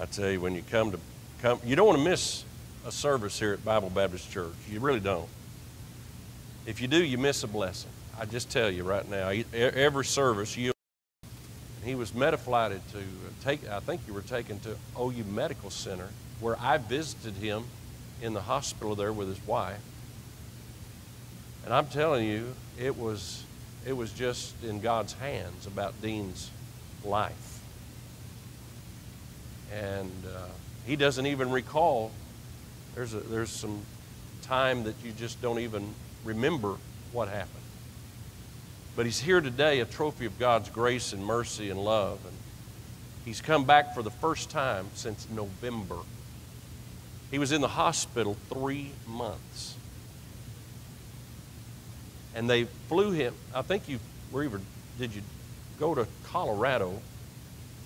I tell you, when you come to come, you don't want to miss a service here at Bible Baptist Church. You really don't. If you do, you miss a blessing. I just tell you right now, every service you. He was metaflighted to uh, take. I think you were taken to OU Medical Center, where I visited him in the hospital there with his wife. And I'm telling you, it was it was just in God's hands about Dean's life. And uh, he doesn't even recall. There's, a, there's some time that you just don't even remember what happened. But he's here today, a trophy of God's grace and mercy and love. And he's come back for the first time since November. He was in the hospital three months and they flew him. I think you were even, did you go to Colorado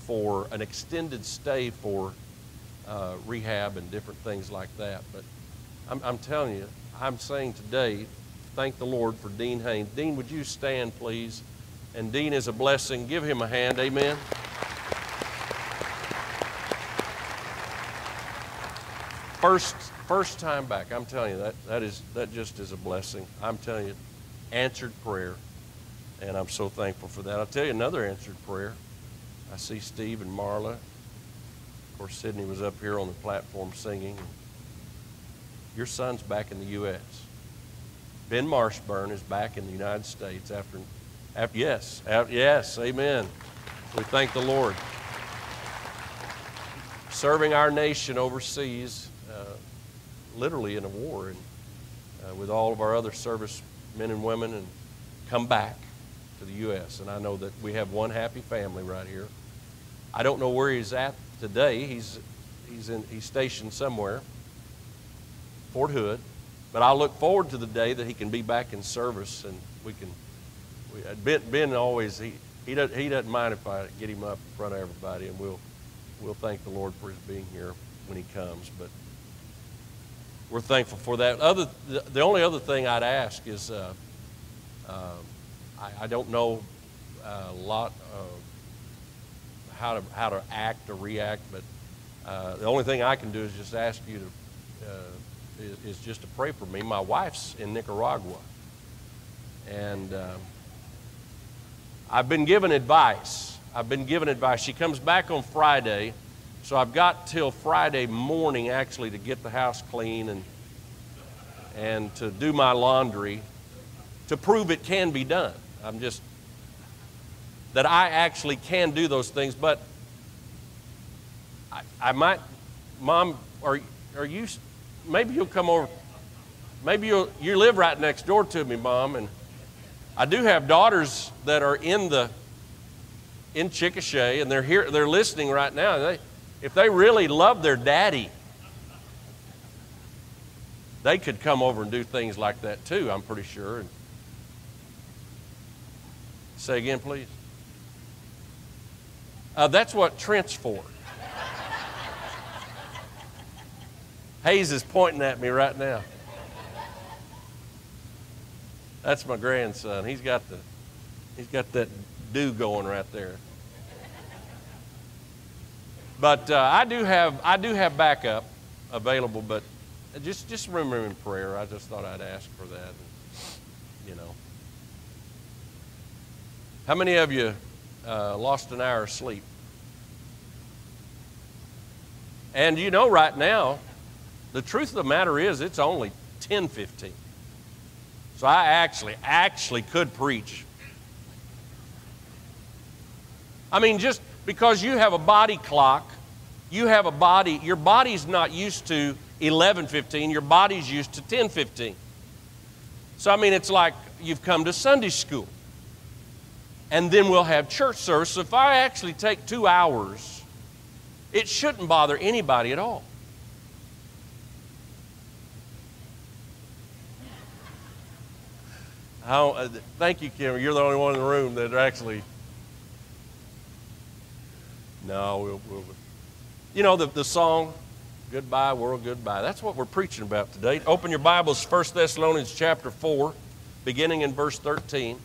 for an extended stay for uh, rehab and different things like that? But I'm, I'm telling you, I'm saying today, thank the Lord for Dean Haynes. Dean, would you stand, please? And Dean is a blessing. Give him a hand. Amen. First, first time back. I'm telling you that that is that just is a blessing. I'm telling you, answered prayer. And I'm so thankful for that. I'll tell you another answered prayer. I see Steve and Marla. Of course, Sydney was up here on the platform singing. Your son's back in the U.S. Ben Marshburn is back in the United States after, after yes, after, yes, amen. We thank the Lord. Serving our nation overseas, uh, literally in a war, and uh, with all of our other service men and women, and come back to the U.S. And I know that we have one happy family right here. I don't know where he's at today. He's, he's, in, he's stationed somewhere, Fort Hood. But I look forward to the day that he can be back in service and we can. We, uh, ben, ben always, he, he, doesn't, he doesn't mind if I get him up in front of everybody, and we'll, we'll thank the Lord for his being here when he comes. But we're thankful for that. Other, the, the only other thing I'd ask is uh, uh, I, I, don't know a lot of how to, how to act or react, but uh, the only thing I can do is just ask you to, uh, is, is, just to pray for me. My wife's in Nicaragua, and um, I've been given advice. I've been given advice. She comes back on Friday so I've got till Friday morning actually to get the house clean and, and to do my laundry to prove it can be done. I'm just, that I actually can do those things, but I, I might, Mom, are, are you, maybe you'll come over, maybe you'll, you live right next door to me, Mom, and I do have daughters that are in the, in Chickasha, and they're here, they're listening right now. They, if they really love their daddy, they could come over and do things like that too, I'm pretty sure. Say again, please. Uh, that's what Trent's for. Hayes is pointing at me right now. That's my grandson. He's got the he's got that do going right there. But uh, I do have I do have backup available, but just just remember in prayer. I just thought I'd ask for that. You know. How many of you uh, lost an hour of sleep? And you know, right now, the truth of the matter is, it's only 10:15. So I actually actually could preach. I mean, just because you have a body clock. You have a body, your body's not used to 11:15, your body's used to 10:15. So I mean it's like you've come to Sunday school. And then we'll have church service. So if I actually take 2 hours, it shouldn't bother anybody at all. Uh, thank you, Kim. You're the only one in the room that actually no, we'll, we'll you know the, the song, Goodbye World, Goodbye. That's what we're preaching about today. Open your Bibles, 1 Thessalonians chapter 4, beginning in verse 13.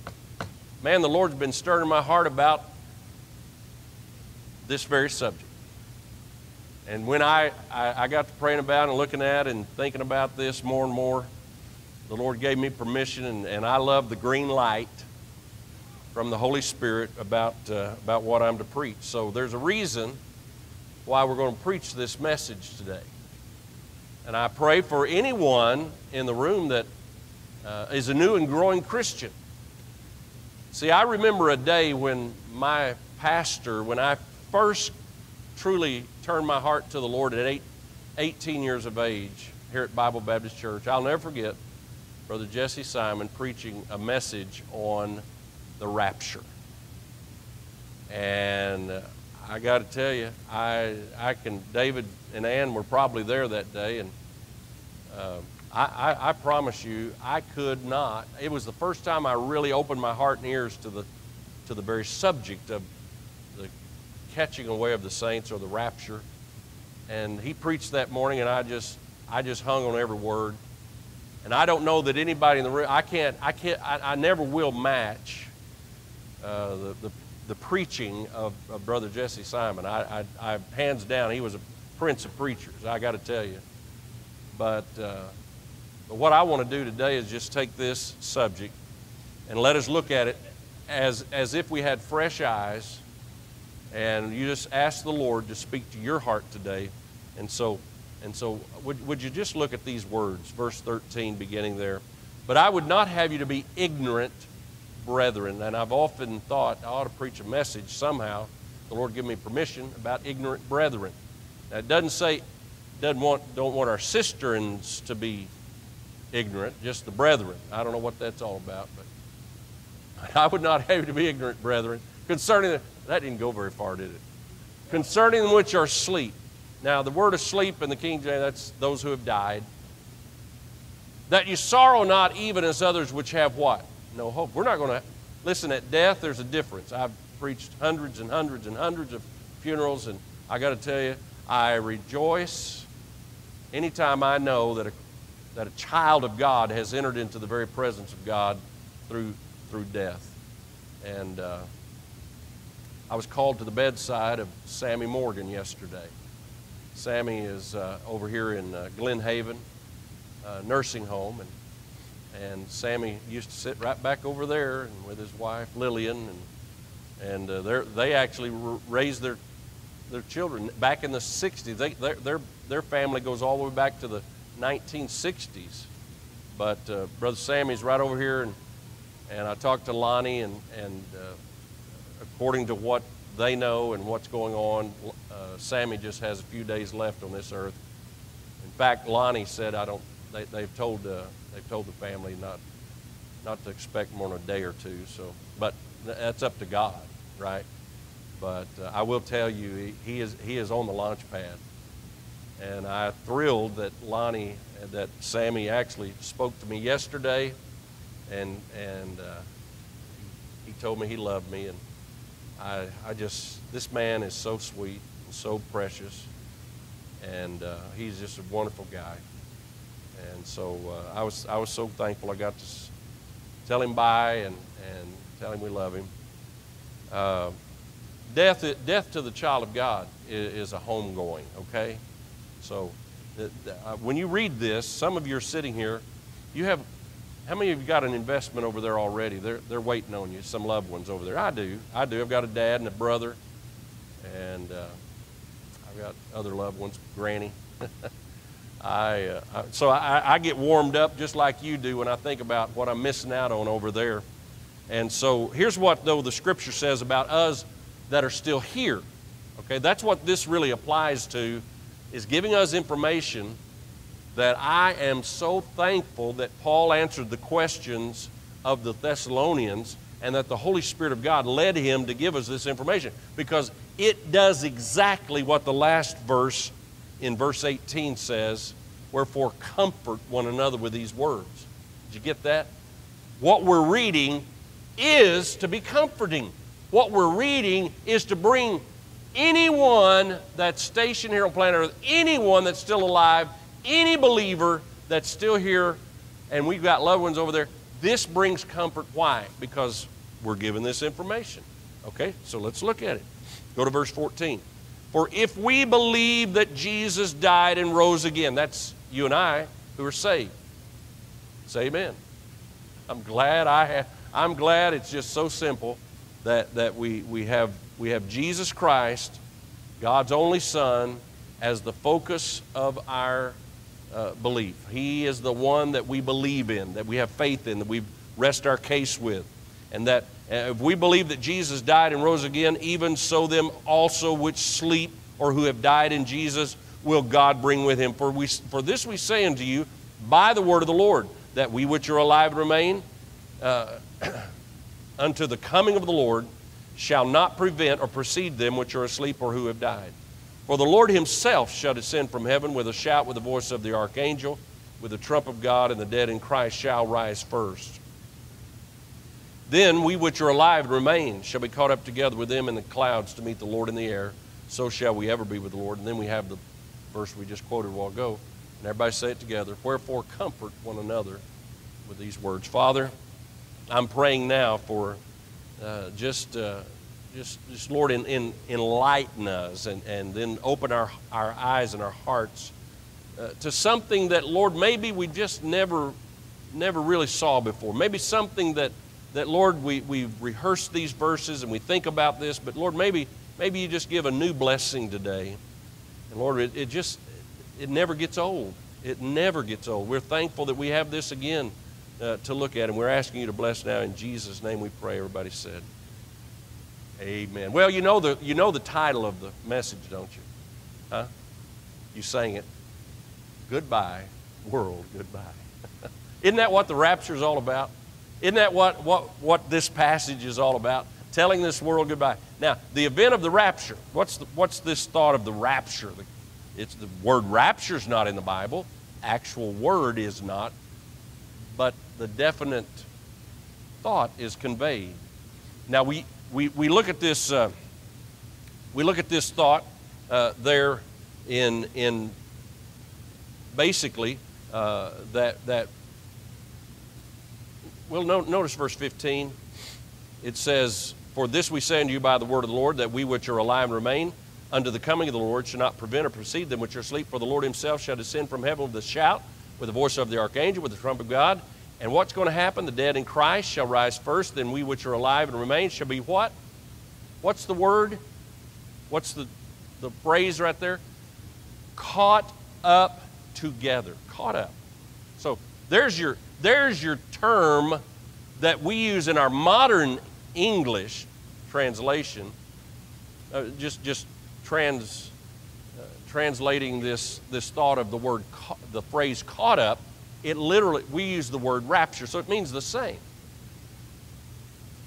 Man, the Lord's been stirring my heart about this very subject. And when I, I, I got to praying about and looking at and thinking about this more and more, the Lord gave me permission, and, and I love the green light from the Holy Spirit about, uh, about what I'm to preach. So there's a reason why we're going to preach this message today. And I pray for anyone in the room that uh, is a new and growing Christian. See, I remember a day when my pastor, when I first truly turned my heart to the Lord at eight, 18 years of age here at Bible Baptist Church. I'll never forget Brother Jesse Simon preaching a message on the rapture. And I got to tell you, I, I can, David and Ann were probably there that day, and uh, I, I, I promise you, I could not. It was the first time I really opened my heart and ears to the, to the very subject of the catching away of the saints or the rapture. And he preached that morning, and I just, I just hung on every word. And I don't know that anybody in the room, I can't, I can't, I, I never will match uh, the, the, the, preaching of, of, Brother Jesse Simon. I, I, I, hands down, he was a prince of preachers, I got to tell you. But, uh, but what I want to do today is just take this subject and let us look at it as, as if we had fresh eyes and you just ask the Lord to speak to your heart today. And so, and so would, would you just look at these words, verse 13, beginning there? But I would not have you to be ignorant brethren. And I've often thought I ought to preach a message somehow. The Lord give me permission about ignorant brethren. It doesn't say, doesn't want, don't want our sisterins to be ignorant, just the brethren. I don't know what that's all about, but I would not have you to be ignorant, brethren, concerning the, that didn't go very far, did it? Concerning them which are asleep. Now, the word asleep in the King James, that's those who have died. That you sorrow not even as others which have what? no hope. We're not going to listen at death. There's a difference. I've preached hundreds and hundreds and hundreds of funerals, and I got to tell you, I rejoice anytime I know that a, that a child of God has entered into the very presence of God through through death. And uh, I was called to the bedside of Sammy Morgan yesterday. Sammy is uh, over here in uh, Glen Haven uh, nursing home, and and Sammy used to sit right back over there and with his wife Lillian, and and uh, they actually raised their their children back in the 60s. They, their, their their family goes all the way back to the 1960s. But uh, Brother Sammy's right over here, and and I talked to Lonnie, and and uh, according to what they know and what's going on, uh, Sammy just has a few days left on this earth. In fact, Lonnie said, I don't. They, they've told uh, they've told the family not not to expect more than a day or two. So, but that's up to God, right? But uh, I will tell you, he, is he is on the launch pad, and I thrilled that Lonnie, that Sammy actually spoke to me yesterday, and and uh, he, told me he loved me, and I I just this man is so sweet and so precious, and uh, he's just a wonderful guy. And so uh, I, was, I was so thankful I got to tell him bye and, and tell him we love him. Uh, death, death to the child of God is, is a homegoing, okay? So uh, when you read this, some of you are sitting here, you have, how many of you got an investment over there already? They're, they're waiting on you, some loved ones over there. I do. I do. I've got a dad and a brother, and uh, I've got other loved ones, Granny. I, uh, I so I, I, get warmed up just like you do when I think about what I'm missing out on over there. And so here's what, though, the scripture says about us that are still here. Okay, that's what this really applies to, is giving us information that I am so thankful that Paul answered the questions of the Thessalonians and that the Holy Spirit of God led him to give us this information because it does exactly what the last verse in verse 18 says, Wherefore comfort one another with these words. Did you get that? What we're reading is to be comforting. What we're reading is to bring anyone that's stationed here on planet Earth, anyone that's still alive, any believer that's still here, and we've got loved ones over there, this brings comfort. Why? Because we're given this information. Okay, so let's look at it. Go to verse 14. For if we believe that Jesus died and rose again, that's you and I who are saved. Say amen. I'm glad I have, I'm glad it's just so simple that, that we, we, have, we have Jesus Christ, God's only Son, as the focus of our uh, belief. He is the one that we believe in, that we have faith in, that we rest our case with. And that uh, if we believe that Jesus died and rose again, even so them also which sleep or who have died in Jesus will God bring with him. For, we, for this we say unto you by the word of the Lord, that we which are alive remain uh, unto the coming of the Lord shall not prevent or precede them which are asleep or who have died. For the Lord himself shall descend from heaven with a shout, with the voice of the archangel, with the trump of God, and the dead in Christ shall rise first. Then we which are alive and remain shall be caught up together with them in the clouds to meet the Lord in the air. So shall we ever be with the Lord. And then we have the verse we just quoted a while ago. And everybody say it together. Wherefore comfort one another with these words. Father, I'm praying now for uh, just. Uh, just, just Lord, in, in, enlighten us and, and then open our, our eyes and our hearts uh, to something that, Lord, maybe we just never, never really saw before. Maybe something that, that Lord, we, we rehearsed these verses and we think about this, but Lord, maybe, maybe you just give a new blessing today. And Lord, it, it just, it never gets old. It never gets old. We're thankful that we have this again uh, to look at, and we're asking you to bless now. In Jesus' name we pray, everybody said. Amen. Well, you know the you know the title of the message, don't you? Huh? You sang it. Goodbye, world, goodbye. Isn't that what the rapture is all about? Isn't that what, what, what this passage is all about? Telling this world goodbye. Now, the event of the rapture, what's, the, what's this thought of the rapture? The, It's the word rapture is not in the Bible. Actual word is not. The definite thought is conveyed. Now, we, we, we look at this uh, we look at this thought uh, there in in basically uh, that that well no, notice verse 15 it says for this we say unto you by the word of the lord that we which are alive and remain unto the coming of the lord shall not prevent or precede them which are asleep for the lord himself shall descend from heaven with a shout with the voice of the archangel with the trump of god and what's going to happen? The dead in Christ shall rise first, then we which are alive and remain shall be what? What's the word? What's the, the phrase right there? Caught up together. Caught up. So there's your, there's your term that we use in our modern English translation. Uh, just just trans, uh, translating this, this thought of the word, the phrase caught up it literally, we use the word rapture, so it means the same.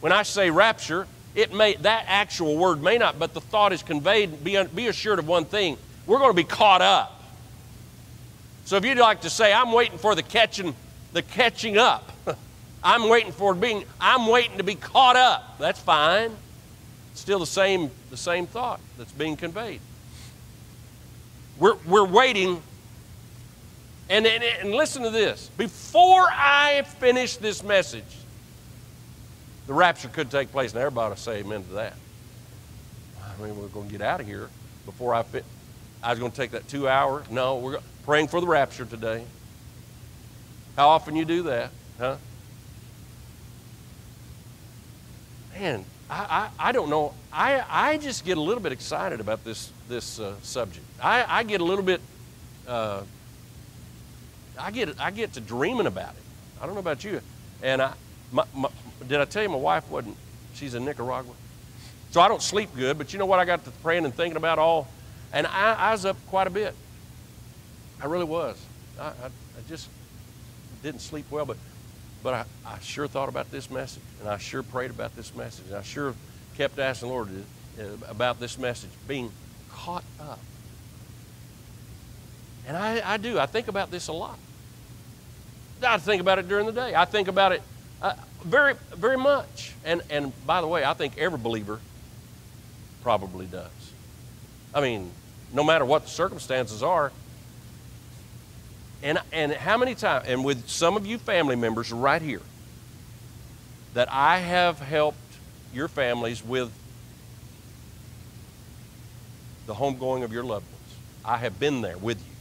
When I say rapture, it may, that actual word may not, but the thought is conveyed. Be, be assured of one thing we're going to be caught up. So if you'd like to say, I'm waiting for the catching, the catching up, I'm waiting for being, I'm waiting to be caught up, that's fine. It's still the same, the same thought that's being conveyed. We're, we're waiting and, and, and listen to this. Before I finish this message, the rapture could take place. Now, everybody will say amen to that. I mean, we're going to get out of here before I fit. I was going to take that two hours. No, we're praying for the rapture today. How often you do that, huh? Man, I, I, I don't know. I, I just get a little bit excited about this, this uh, subject. I, I get a little bit uh, I get I get to dreaming about it. I don't know about you. And I, my, my, did I tell you my wife wasn't? She's in Nicaragua, so I don't sleep good. But you know what? I got to praying and thinking about all, and I, I was up quite a bit. I really was. I, I, I just didn't sleep well, but but I, I sure thought about this message, and I sure prayed about this message, and I sure kept asking the Lord uh, about this message, being caught up. And I, I do. I think about this a lot. I think about it during the day. I think about it uh, very, very much. And, and by the way, I think every believer probably does. I mean, no matter what the circumstances are. And, and how many times, and with some of you family members right here, that I have helped your families with the homegoing of your loved ones. I have been there with you.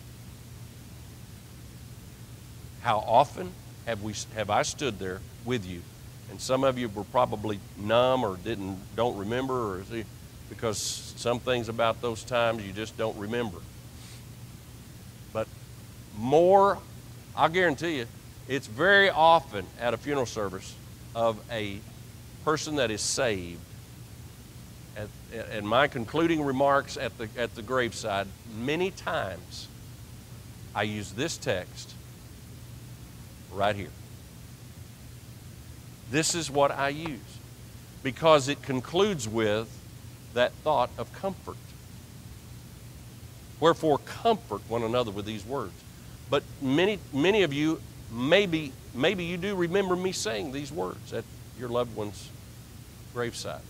How often have, we, have I stood there with you? And some of you were probably numb or didn't, don't remember or because some things about those times you just don't remember. But more, I'll guarantee you, it's very often at a funeral service of a person that is saved. And my concluding remarks at the, at the graveside, many times I use this text right here. This is what I use because it concludes with that thought of comfort. Wherefore, comfort one another with these words. But many, many of you, maybe, maybe you do remember me saying these words at your loved one's graveside.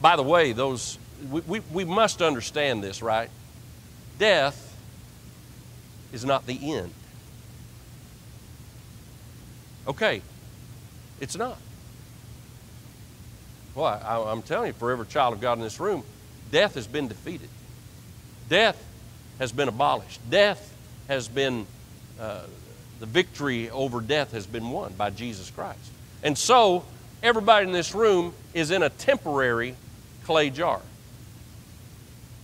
By the way, those we, we, we must understand this, right? Death is not the end. Okay, it's not. Well, I, am telling you, for every child of God in this room, death has been defeated. Death has been abolished. Death has been, uh, the victory over death has been won by Jesus Christ. And so, everybody in this room is in a temporary clay jar.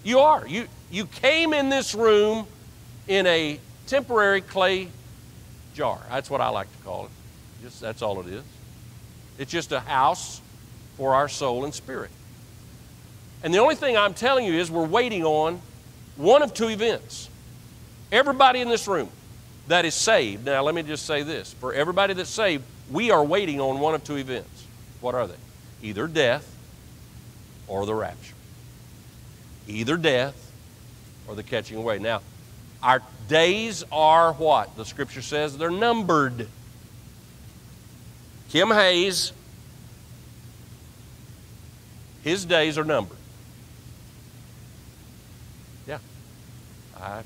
You are. You, you came in this room in a temporary clay jar. That's what I like to call it. Just, that's all it is. It's just a house for our soul and spirit. And the only thing I'm telling you is we're waiting on one of two events. Everybody in this room that is saved, now let me just say this for everybody that's saved, we are waiting on one of two events. What are they? Either death or the rapture. Either death or the catching away. Now, our days are what? The scripture says they're numbered. Kim Hayes, his days are numbered. Yeah. I,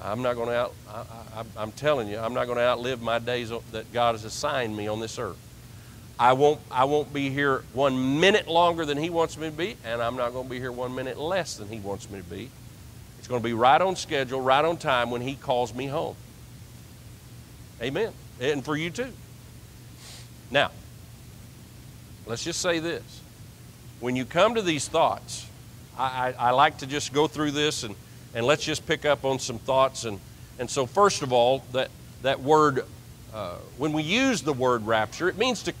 I'm not going to out, I, am telling you, I'm not going to outlive my days that God has assigned me on this earth. I won't, I won't be here one minute longer than He wants me to be, and I'm not going to be here one minute less than He wants me to be. It's going to be right on schedule, right on time when He calls me home. Amen. And for you too. Now, let's just say this. When you come to these thoughts, I, I, I, like to just go through this and, and let's just pick up on some thoughts. And, and so, first of all, that, that word, uh, when we use the word rapture, it means to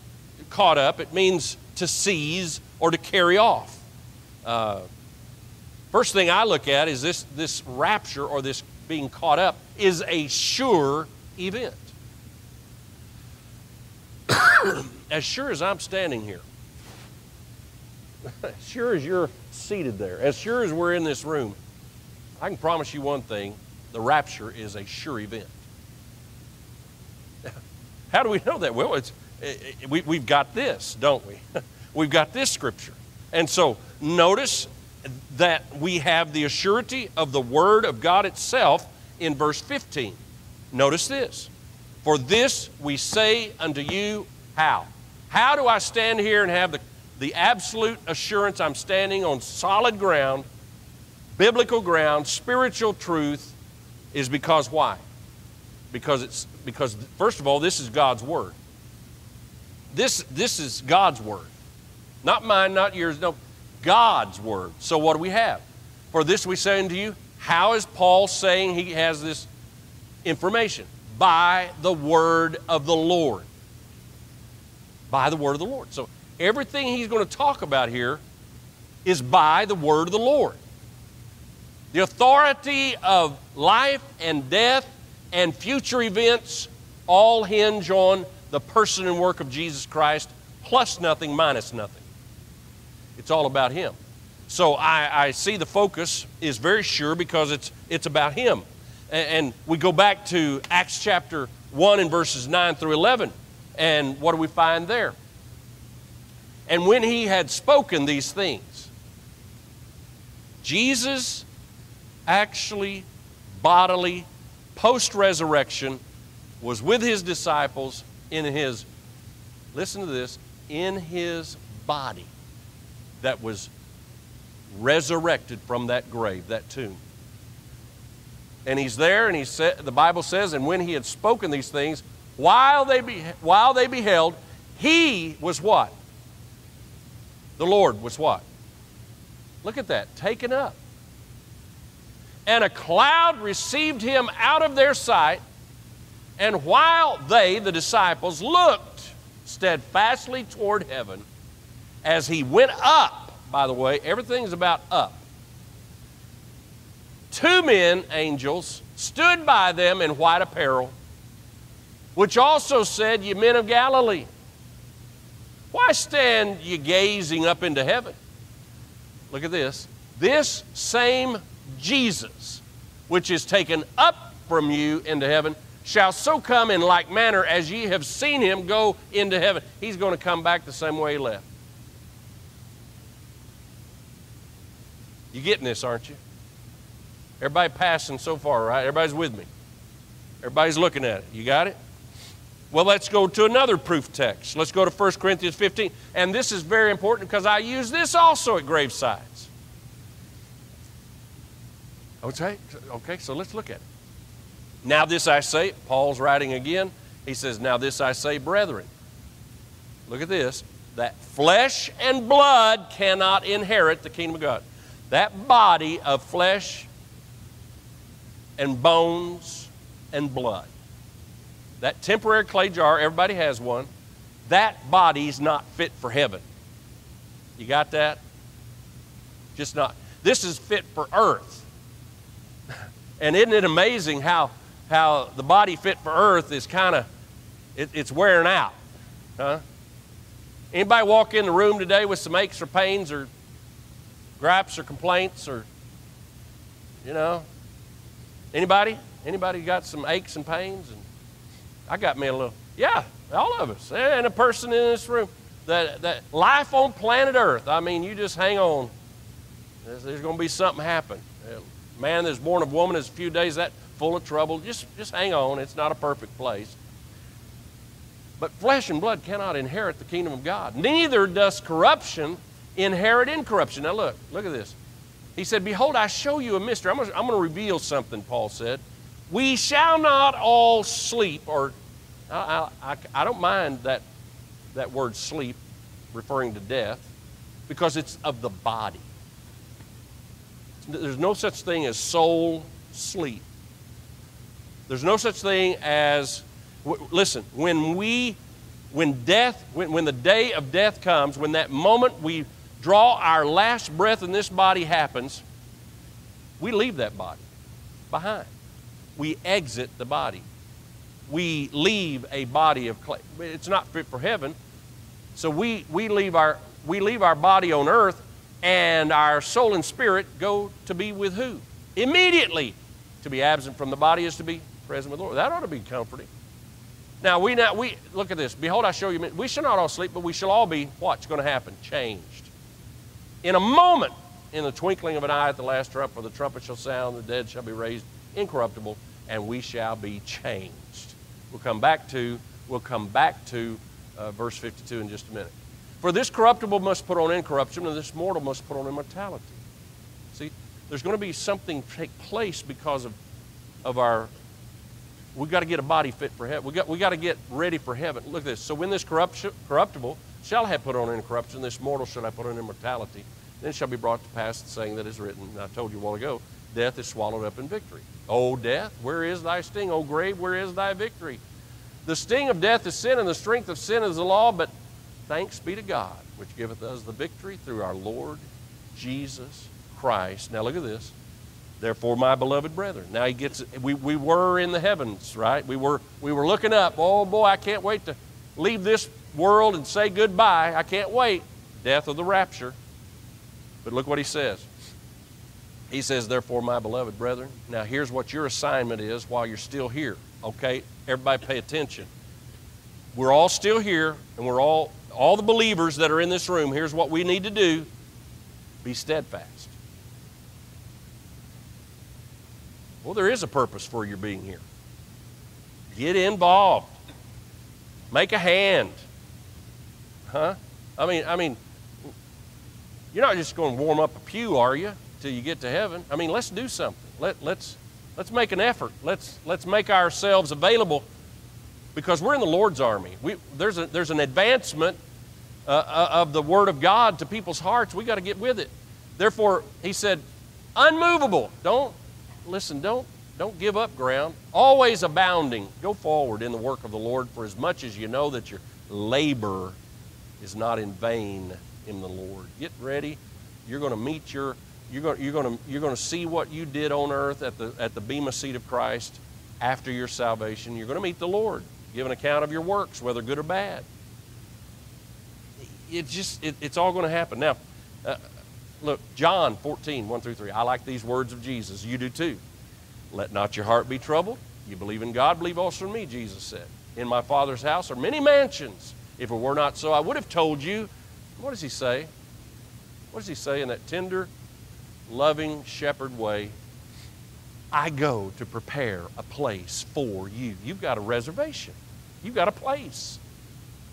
caught up, it means to seize or to carry off. Uh, first thing I look at is this, this rapture or this being caught up is a sure event. as sure as I'm standing here, as sure as you're seated there, as sure as we're in this room, I can promise you one thing the rapture is a sure event. How do we know that? Well, it's, it, we, we've got this, don't we? we've got this scripture. And so notice that we have the assurity of the Word of God itself in verse 15. Notice this. For this we say unto you, how? How do I stand here and have the, the absolute assurance I'm standing on solid ground, biblical ground, spiritual truth? Is because why? Because it's because first of all, this is God's word. This this is God's word. Not mine, not yours, no, God's word. So what do we have? For this we say unto you, how is Paul saying he has this information? By the word of the Lord by the word of the Lord. So everything he's going to talk about here is by the word of the Lord. The authority of life and death and future events all hinge on the person and work of Jesus Christ, plus nothing, minus nothing. It's all about Him. So I, I see the focus is very sure because it's, it's about Him. And, and we go back to Acts chapter 1 and verses 9 through 11. And what do we find there? And when he had spoken these things, Jesus actually, bodily, post resurrection, was with his disciples in his, listen to this, in his body that was resurrected from that grave, that tomb. And he's there, and he said, the Bible says, and when he had spoken these things, while they, be, while they beheld, he was what? The Lord was what? Look at that, taken up. And a cloud received him out of their sight. And while they, the disciples, looked steadfastly toward heaven, as he went up, by the way, everything's about up. Two men, angels, stood by them in white apparel, which also said, Ye men of Galilee, why stand ye gazing up into heaven? Look at this. This same Jesus, which is taken up from you into heaven, shall so come in like manner as ye have seen him go into heaven. He's going to come back the same way he left. You getting this, aren't you? Everybody passing so far, right? Everybody's with me. Everybody's looking at it. You got it? Well, let's go to another proof text. Let's go to 1 Corinthians 15. And this is very important because I use this also at gravesides. Okay, okay, so let's look at it. Now, this I say, Paul's writing again. He says, Now this I say, brethren. Look at this that flesh and blood cannot inherit the kingdom of God. That body of flesh and bones and blood that temporary clay jar, everybody has one, that body's not fit for heaven. You got that? Just not. This is fit for earth. And isn't it amazing how, how the body fit for earth is kind of, it, it's wearing out? Huh? Anybody walk in the room today with some aches or pains or gripes or complaints or, you know? Anybody? Anybody got some aches and pains? And I got me a little, yeah, all of us, and a person in this room. That, that life on planet Earth, I mean, you just hang on. There's, there's going to be something happen. A man that's born of woman is a few days that full of trouble. Just, just hang on. It's not a perfect place. But flesh and blood cannot inherit the kingdom of God. Neither does corruption inherit incorruption. Now look, look at this. He said, Behold, I show you a mystery. I'm going to reveal something, Paul said. We shall not all sleep, or I, I, I don't mind that, that word sleep referring to death because it's of the body. There's no such thing as soul sleep. There's no such thing as, listen, when we, when death, when, when the day of death comes, when that moment we draw our last breath in this body happens, we leave that body behind we exit the body. We leave a body of clay. It's not fit for heaven. So we, we, leave our, we leave our body on earth, and our soul and spirit go to be with who? Immediately. To be absent from the body is to be present with the Lord. That ought to be comforting. Now we now we look at this. Behold, I show you. We shall not all sleep, but we shall all be what's going to happen? Changed. In a moment, in the twinkling of an eye at the last trump, for the trumpet shall sound, the dead shall be raised incorruptible, and we shall be changed. We'll come back to, we'll come back to uh, verse 52 in just a minute. For this corruptible must put on incorruption, and this mortal must put on immortality. See, there's going to be something take place because of, of our. We've got to get a body fit for heaven. We've got, we got to get ready for heaven. Look at this. So when this corruptible shall have put on incorruption, this mortal shall have put on immortality, then shall be brought to pass the saying that is written. I told you a while ago death is swallowed up in victory. O death, where is thy sting? O grave, where is thy victory? The sting of death is sin, and the strength of sin is the law, but thanks be to God, which giveth us the victory through our Lord Jesus Christ. Now look at this. Therefore, my beloved brethren. Now he gets we, we were in the heavens, right? We were we were looking up. Oh boy, I can't wait to leave this world and say goodbye. I can't wait. Death of the rapture. But look what he says. He says, Therefore, my beloved brethren, now here's what your assignment is while you're still here. Okay? Everybody pay attention. We're all still here, and we're all, all the believers that are in this room, here's what we need to do be steadfast. Well, there is a purpose for your being here. Get involved. Make a hand. Huh? I mean, I mean, You're not just going to warm up a pew, are you, till you get to heaven? I mean, let's do something. Let, let's, let's make an effort. Let's, let's make ourselves available because we're in the Lord's army. We, there's, a, there's an advancement uh, uh of the Word of God to people's hearts. we got to get with it. Therefore, he said, unmovable. Don't, listen, don't, don't give up ground. Always abounding. Go forward in the work of the Lord for as much as you know that your labor is not in vain in the Lord. Get ready. You're going to meet your you're going, you're, going to, you're going to see what you did on earth at the, at the Bema seat of Christ after your salvation. You're going to meet the Lord, give an account of your works, whether good or bad. It just, it, it's all going to happen. Now, uh, look, John 14, 1 through 3. I like these words of Jesus. You do too. Let not your heart be troubled. You believe in God, believe also in me, Jesus said. In my Father's house are many mansions. If it were not so, I would have told you. What does he say? What does he say in that tender, loving shepherd way? I go to prepare a place for you. You've got a reservation, you've got a place.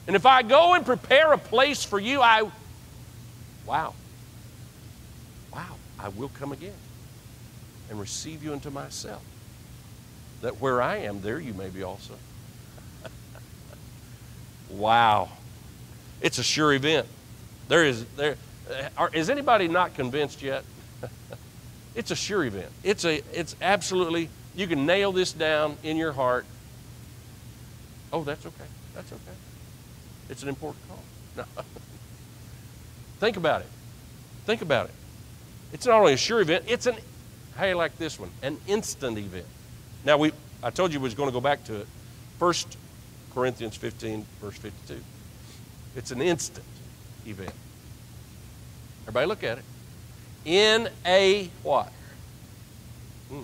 And if I go and prepare a place for you, I, wow, wow, I will come again and receive you into myself. That where I am, there you may be also. wow. It's a sure event. There is there uh, are, is anybody not convinced yet? it's a sure event. It's a it's absolutely you can nail this down in your heart. Oh, that's okay. That's okay. It's an important call. No. Think about it. Think about it. It's not only a sure event, it's an hey, like this one, an instant event. Now we I told you we was going to go back to it. First Corinthians 15, verse 52. It's an instant event. Everybody look at it. In a what? Hmm.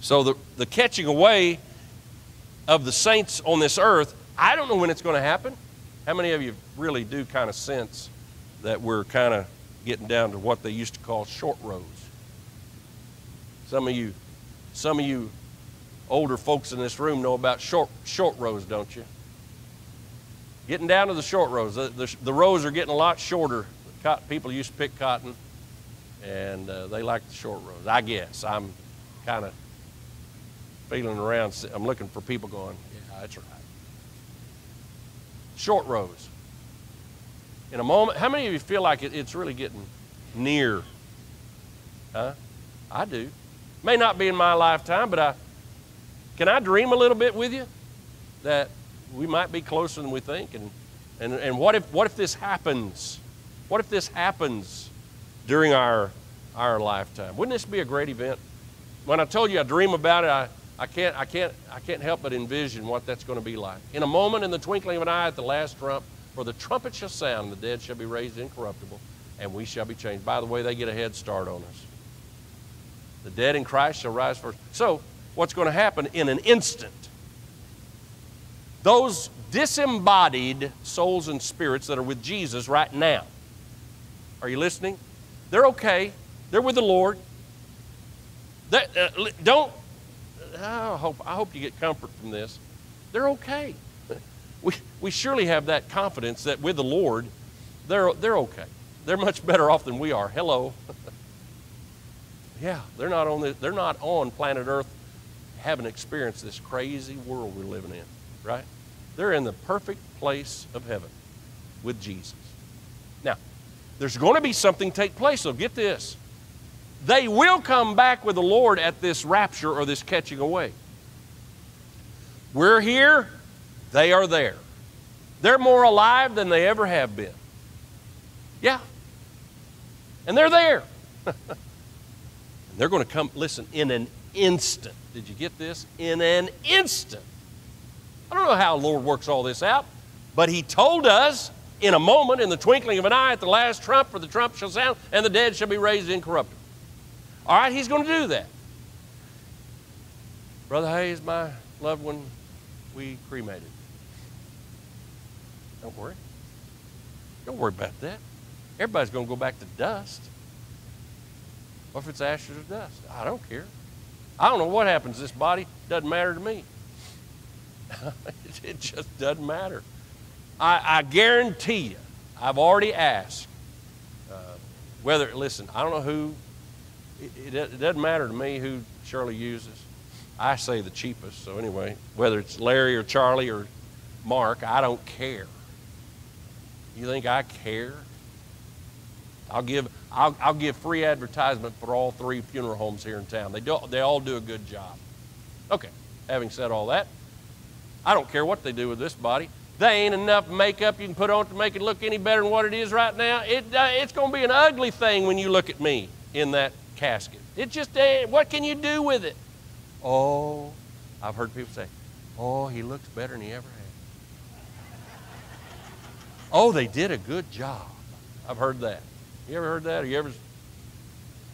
So the, the catching away of the saints on this earth, I don't know when it's going to happen. How many of you really do kind of sense that we're kind of getting down to what they used to call short rows? Some of you, some of you older folks in this room know about short short rows, don't you? Getting down to the short rows. The, the, the rows are getting a lot shorter. People used to pick cotton, and uh, they like the short rows. I guess. I'm kind of feeling around. I'm looking for people going, yeah, that's right. Short rows. In a moment, how many of you feel like it, it's really getting near? Huh? I do. May not be in my lifetime, but I can I dream a little bit with you that we might be closer than we think. And, and, and what, if, what if this happens? What if this happens during our, our lifetime? Wouldn't this be a great event? When I told you I dream about it, I, I, can't, I, can't, I can't help but envision what that's going to be like. In a moment, in the twinkling of an eye, at the last trump, for the trumpet shall sound, and the dead shall be raised incorruptible, and we shall be changed. By the way, they get a head start on us. The dead in Christ shall rise first. So, what's going to happen in an instant? those disembodied souls and spirits that are with Jesus right now. Are you listening? They're okay. They're with the Lord. They, uh, don't. I hope, I hope you get comfort from this. They're okay. We, we surely have that confidence that with the Lord, they're, they're okay. They're much better off than we are. Hello. yeah, they're not on the, they're not on planet Earth having experienced this crazy world we're living in right? They're in the perfect place of heaven with Jesus. There's going to be something take place, so get this. They will come back with the Lord at this rapture or this catching away. We're here, they are there. They're more alive than they ever have been. Yeah. And they're there. and they're going to come, listen, in an instant. Did you get this? In an instant. I don't know how the Lord works all this out, but He told us in a moment, in the twinkling of an eye, at the last trump, for the trump shall sound, and the dead shall be raised incorruptible. All right, He's going to do that. Brother Hayes, my loved one, we cremated. Don't worry. Don't worry about that. Everybody's going to go back to dust. Or if it's ashes or dust? I don't care. I don't know what happens to this body. Doesn't matter to me. it just doesn't matter. I, I, guarantee you, I've already asked uh, Whether, listen, I don't know who, it, it, it doesn't matter to me who Shirley uses. I say the cheapest, so anyway, whether it's Larry or Charlie or Mark, I don't care. You think I care? I'll give, I'll, I'll give free advertisement for all three funeral homes here in town. They, do, they all do a good job. Okay, having said all that, I don't care what they do with this body. There ain't enough makeup you can put on to make it look any better than what it is right now. It, uh, it's going to be an ugly thing when you look at me in that casket. It just ain't. What can you do with it? Oh, I've heard people say, oh, he looks better than he ever had. oh, they did a good job. I've heard that. You ever heard that? Or you ever?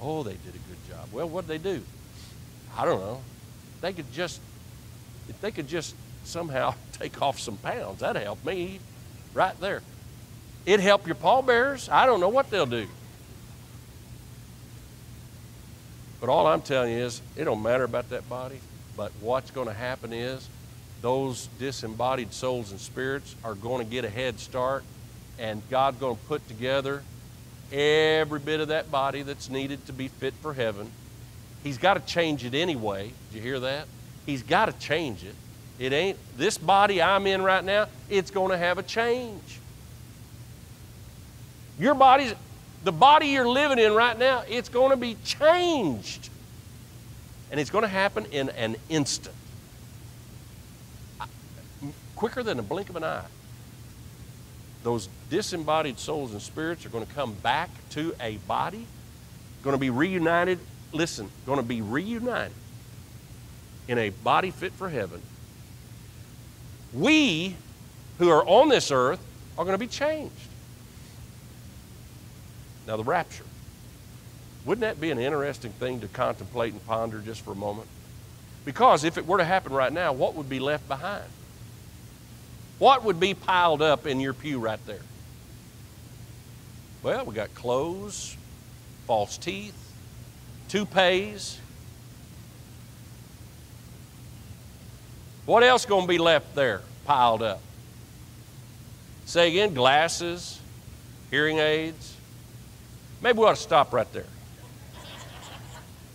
Oh, they did a good job. Well, what did they do? I don't know. They could just, if they could just somehow take off some pounds. That'd help me right there. It'd help your pallbearers. I don't know what they'll do. But all I'm telling you is, it don't matter about that body. But what's going to happen is, those disembodied souls and spirits are going to get a head start, and God's going to put together every bit of that body that's needed to be fit for heaven. He's got to change it anyway. Did you hear that? He's got to change it. It ain't this body I'm in right now, it's going to have a change. Your body's the body you're living in right now, it's going to be changed. And it's going to happen in an instant. Quicker than a blink of an eye. Those disembodied souls and spirits are going to come back to a body, going to be reunited. Listen, going to be reunited in a body fit for heaven we who are on this earth are going to be changed. Now, the rapture. Wouldn't that be an interesting thing to contemplate and ponder just for a moment? Because if it were to happen right now, what would be left behind? What would be piled up in your pew right there? Well, we got clothes, false teeth, toupees. What else going to be left there? piled up. Say again glasses, hearing aids. Maybe we ought to stop right there.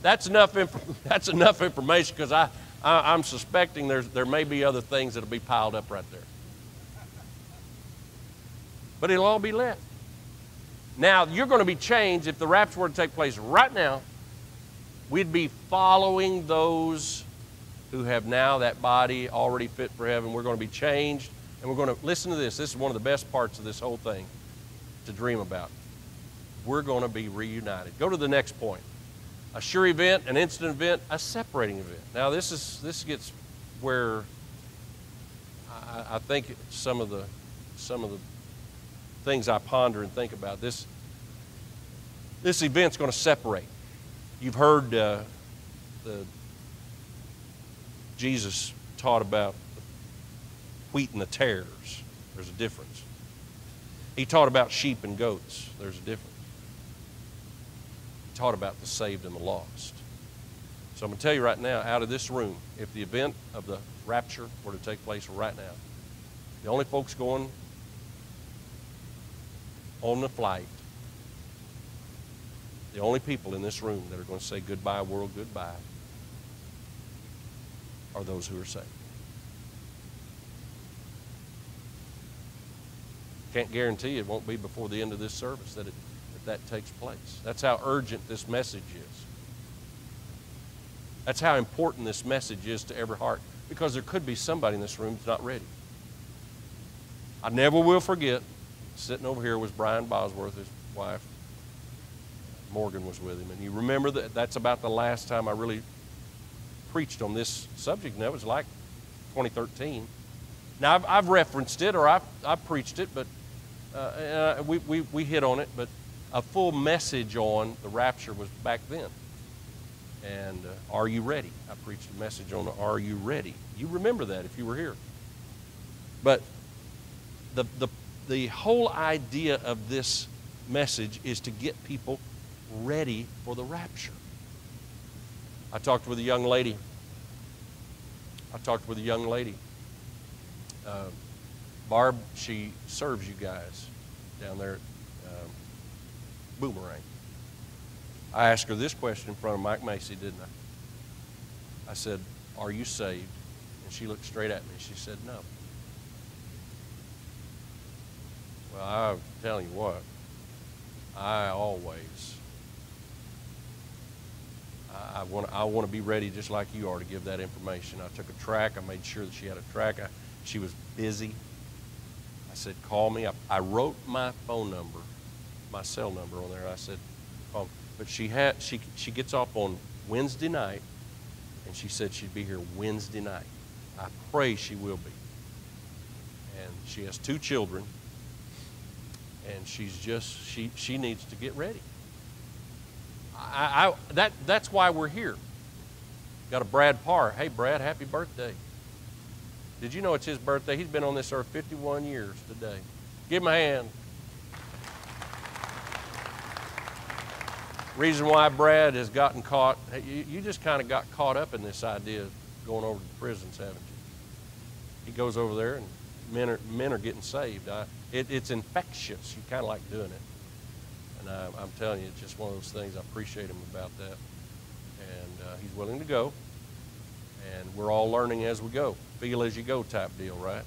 That's enough, inf- that's enough information because I, I, am suspecting there's, there may be other things that'll be piled up right there. But it'll all be left. Now, you're going to be changed if the rapture were to take place right now. We'd be following those who have now that body already fit for heaven. We're going to be changed, and we're going to listen to this. This is one of the best parts of this whole thing to dream about. We're going to be reunited. Go to the next point. A sure event, an instant event, a separating event. Now this is this gets where I, I think some of the some of the things I ponder and think about this. This event's going to separate. You've heard uh, the Jesus taught about wheat and the tares. There's a difference. He taught about sheep and goats. There's a difference. He taught about the saved and the lost. So I'm going to tell you right now, out of this room, if the event of the rapture were to take place right now, the only folks going on the flight, the only people in this room that are going to say goodbye, world, goodbye, are those who are saved. Can't guarantee it won't be before the end of this service that, it, that that takes place. That's how urgent this message is. That's how important this message is to every heart because there could be somebody in this room that's not ready. I never will forget, sitting over here was Brian Bosworth, his wife. Morgan was with him. And you remember that that's about the last time I really preached on this subject, and that was like 2013. Now, I've, I've referenced it or I've, I've preached it, but uh, uh, we, we, we hit on it, but a full message on the rapture was back then. And uh, are you ready? I preached a message on are you ready? You remember that if you were here. But the, the, the whole idea of this message is to get people ready for the rapture. I talked with a young lady. I talked with a young lady. Uh, Barb, she serves you guys down there at um, Boomerang. I asked her this question in front of Mike Macy, didn't I? I said, Are you saved? And she looked straight at me. She said, No. Well, I'm telling you what, I always, I, want, I want to be ready just like you are to give that information. I took a track. I made sure that she had a track. I, she was busy. I said, call me. I, I wrote my phone number, my cell number on there. I said, call me. But she, had, she, she gets off on Wednesday night, and she said she'd be here Wednesday night. I pray she will be. And she has two children and she's just she she needs to get ready. I, I that that's why we're here. Got a Brad Parr. Hey Brad, happy birthday. Did you know it's his birthday? He's been on this earth 51 years today. Give him a hand. Reason why Brad has gotten caught, you, you just kind of got caught up in this idea of going over to the prisons, haven't you? He goes over there and men are, men are getting saved. I, it, it's infectious. You kind of like doing it. And I, am telling you, it's just one of those things. I appreciate him about that. And uh, he's willing to go. And we're all learning as we go. Feel as you go type deal, right?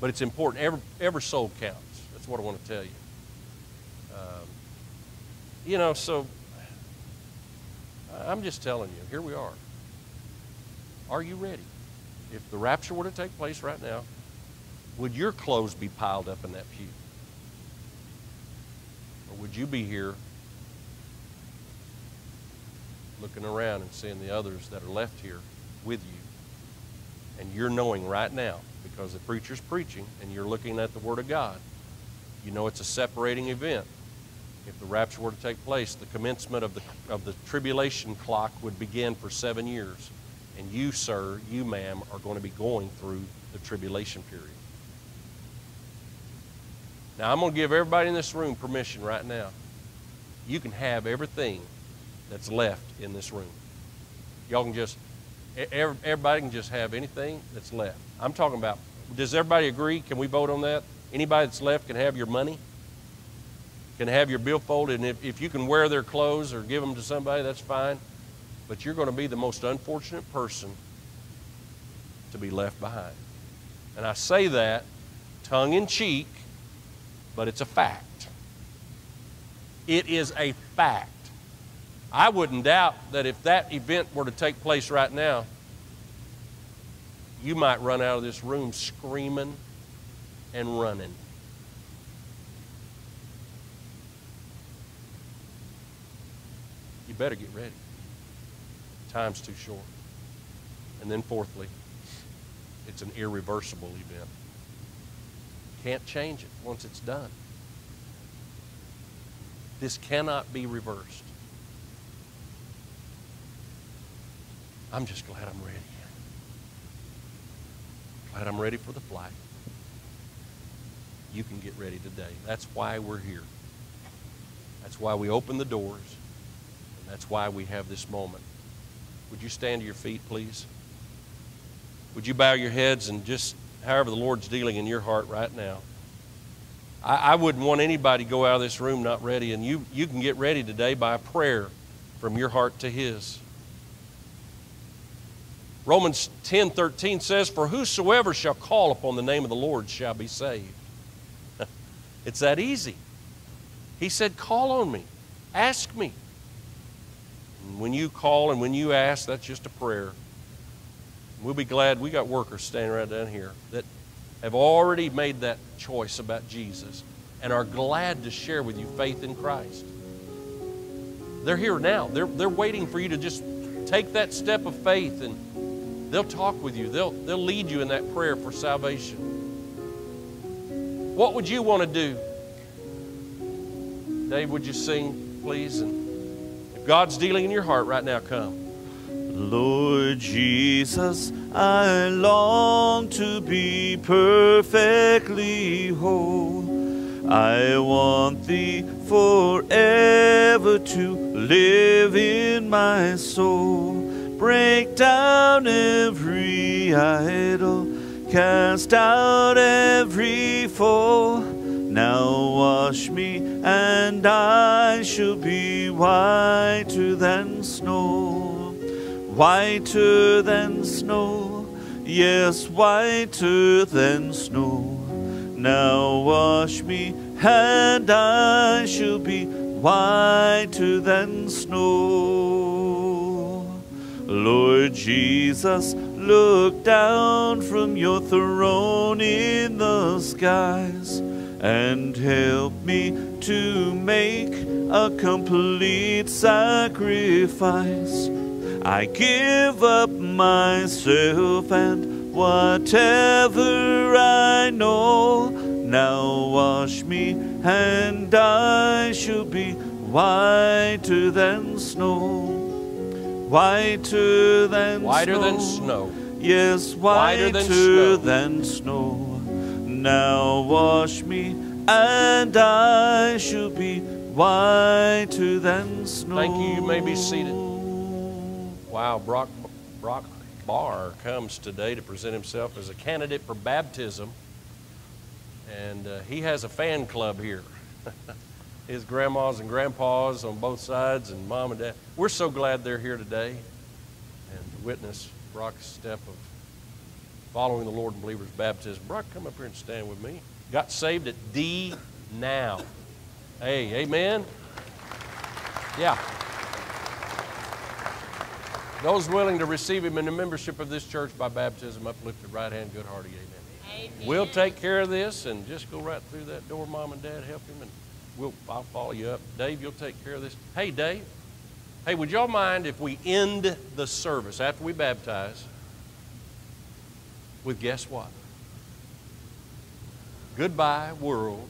But it's important. Every, every soul counts. That's what I want to tell you. Um, you know, so I'm just telling you, here we are. Are you ready? If the rapture were to take place right now, would your clothes be piled up in that pew? Would you be here looking around and seeing the others that are left here with you? And you're knowing right now, because the preacher's preaching and you're looking at the Word of God, you know it's a separating event. If the rapture were to take place, the commencement of the, of the tribulation clock would begin for seven years. And you, sir, you, ma'am, are going to be going through the tribulation period. Now, I'm going to give everybody in this room permission right now. You can have everything that's left in this room. Y'all can just, everybody can just have anything that's left. I'm talking about, does everybody agree? Can we vote on that? Anybody that's left can have your money, can have your billfold, and if, if you can wear their clothes or give them to somebody, that's fine. But you're going to be the most unfortunate person to be left behind. And I say that tongue in cheek but it's a fact. It is a fact. I wouldn't doubt that if that event were to take place right now, you might run out of this room screaming and running. You better get ready. Time's too short. And then, fourthly, it's an irreversible event. Can't change it once it's done. This cannot be reversed. I'm just glad I'm ready. Glad I'm ready for the flight. You can get ready today. That's why we're here. That's why we open the doors. And that's why we have this moment. Would you stand to your feet, please? Would you bow your heads and just however the Lord's dealing in your heart right now. I, I wouldn't want anybody to go out of this room not ready, and you, you can get ready today by a prayer from your heart to His. Romans 10 13 says, For whosoever shall call upon the name of the Lord shall be saved. it's that easy. He said, Call on me, ask me. And when you call and when you ask, that's just a prayer. We'll be glad we got workers standing right down here that have already made that choice about Jesus and are glad to share with you faith in Christ. They're here now. They're, they're waiting for you to just take that step of faith and they'll talk with you. They'll, they'll lead you in that prayer for salvation. What would you want to do? Dave, would you sing, please? And if God's dealing in your heart right now, come. Lord Jesus, I long to be perfectly whole. I want Thee forever to live in my soul. Break down every idol, cast out every foe. Now wash me, and I shall be whiter than snow, whiter than snow, yes, whiter than snow. Now wash me, and I shall be whiter than snow. Lord Jesus, look down from your throne in the skies and help me to make a complete sacrifice. I give up myself and whatever I know. Now wash me, and I shall be whiter than snow. Whiter than Whiter snow. than snow. Yes, Whiter whiter, than snow. than snow. Now wash me, and I shall be whiter than snow. Thank you. You may be seated. Wow, Brock, Brock Barr comes today to present himself as a candidate for baptism. And uh, he has a fan club here. His grandmas and grandpas on both sides, and mom and dad. We're so glad they're here today and to witness Brock's step of following the Lord and believer's baptism. Brock, come up here and stand with me. Got saved at D now. Hey, amen. Yeah. Those willing to receive him in the membership of this church by baptism, uplifted right hand, good hearty, amen. We'll take care of this and just go right through that door. Mom and Dad help him, and we'll I'll follow you up. Dave, you'll take care of this. Hey, Dave. Hey, would y'all mind if we end the service after we baptize with guess what? Goodbye, world.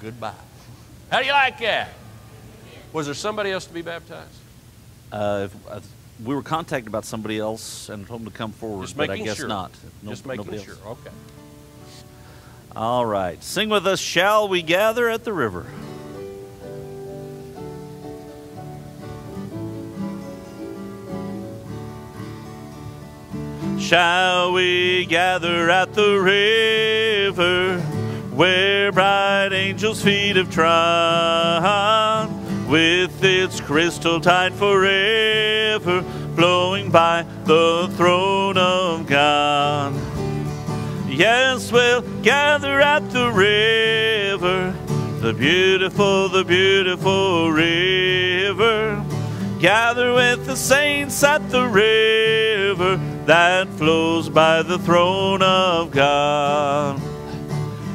Goodbye. How do you like that? Was there somebody else to be baptized? Uh, if, uh, we were contacted about somebody else and told them to come forward, Just but I guess sure. not. No- Just making sure. Okay. All right. Sing with us, Shall We Gather at the River? Shall we gather at the river where bright angels' feet have trod, with its crystal tide forever flowing by the throne of God? Yes, we'll gather at the river, the beautiful, the beautiful river. Gather with the saints at the river that flows by the throne of God.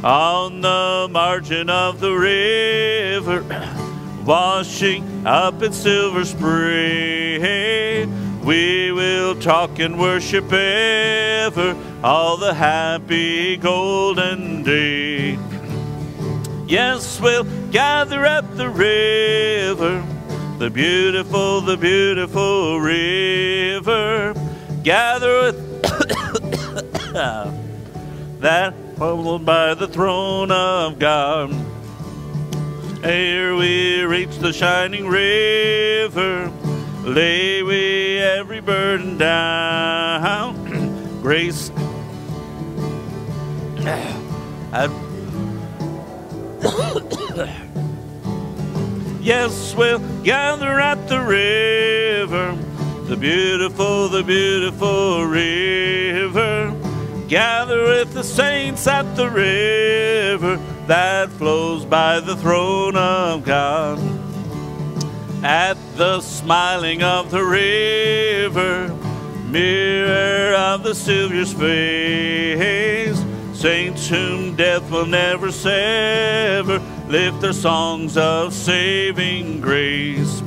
On the margin of the river, washing up in silver spray, we will talk and worship ever all the happy golden day. Yes, we'll gather at the river, the beautiful, the beautiful river. Gather with that followed by the throne of God. Ere we reach the shining river, lay we every burden down. Grace. Yes, we'll gather at the river, the beautiful, the beautiful river. Gather with the saints at the river that flows by the throne of God. At the smiling of the river, mirror of the Savior's face, saints whom death will never sever lift their songs of saving grace.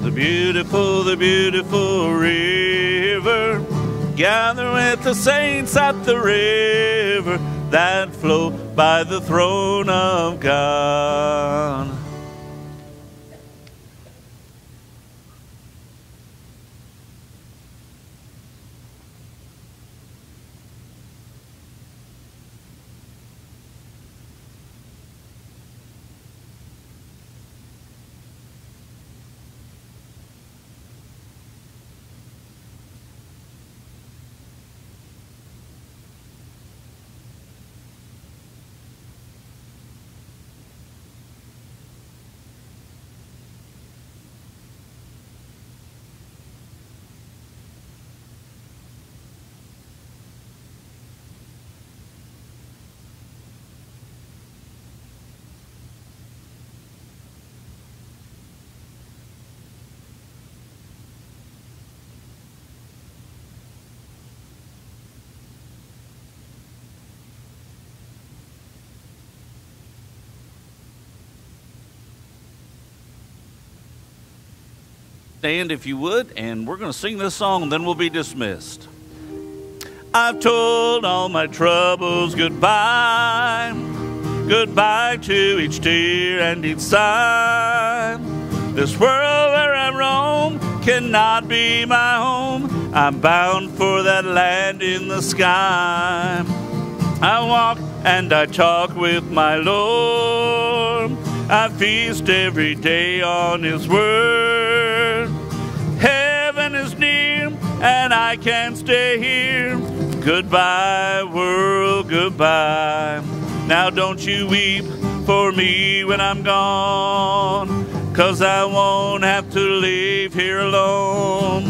The beautiful, the beautiful river. Gather with the saints at the river that flow by the throne of God. Stand if you would, and we're going to sing this song, then we'll be dismissed. I've told all my troubles goodbye, goodbye to each tear and each sigh. This world where I roam cannot be my home. I'm bound for that land in the sky. I walk and I talk with my Lord. I feast every day on His Word. And I can't stay here. Goodbye, world, goodbye. Now don't you weep for me when I'm gone, cause I won't have to leave here alone.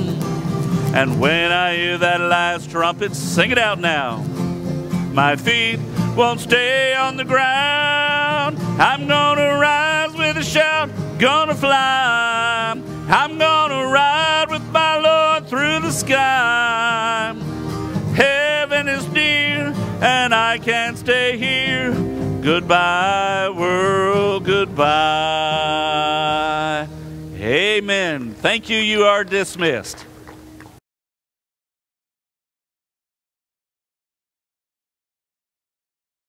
And when I hear that last trumpet, sing it out now. My feet won't stay on the ground. I'm gonna rise with a shout, gonna fly. I'm gonna ride through the sky. Heaven is near, and I can't stay here. Goodbye, world, goodbye. Amen. Thank you. You are dismissed.